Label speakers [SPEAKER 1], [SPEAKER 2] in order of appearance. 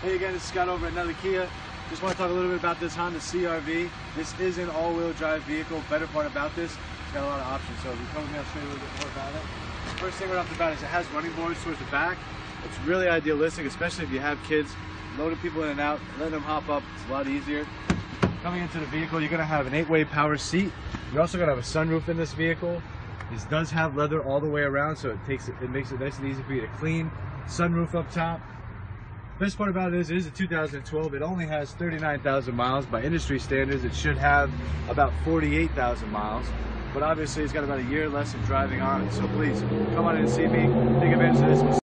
[SPEAKER 1] Hey again, it's Scott over at Nutley Kia. Just want to talk a little bit about this Honda CRV. This is an all-wheel drive vehicle. Better part about this, it's got a lot of options. So if you come with me, I'll show you a little bit more about it. First thing right off the bat is it has running boards towards the back. It's really idealistic, especially if you have kids. Loading people in and out, letting them hop up, it's a lot easier. Coming into the vehicle, you're going to have an eight-way power seat. You're also going to have a sunroof in this vehicle. This does have leather all the way around, so it takes it, it makes it nice and easy for you to clean. Sunroof up top. Best part about it is it is a 2012. It only has 39,000 miles. By industry standards, it should have about 48,000 miles. But obviously, it's got about a year less of driving on it. So please, come on in and see me. Take advantage of this.